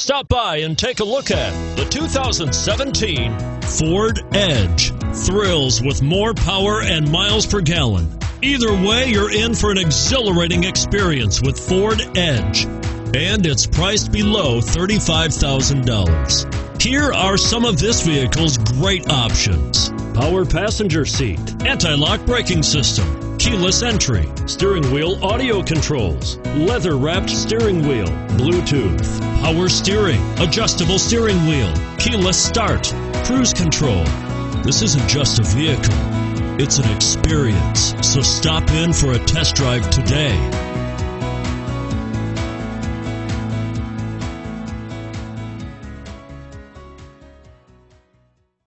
Stop by and take a look at the 2017 Ford Edge. Thrills with more power and miles per gallon. Either way, you're in for an exhilarating experience with Ford Edge. And it's priced below $35,000. Here are some of this vehicle's great options power passenger seat, anti lock braking system, keyless entry, steering wheel audio controls, leather wrapped steering wheel, Bluetooth, power steering, adjustable steering wheel, keyless start, cruise control. This isn't just a vehicle, it's an experience. So stop in for a test drive today.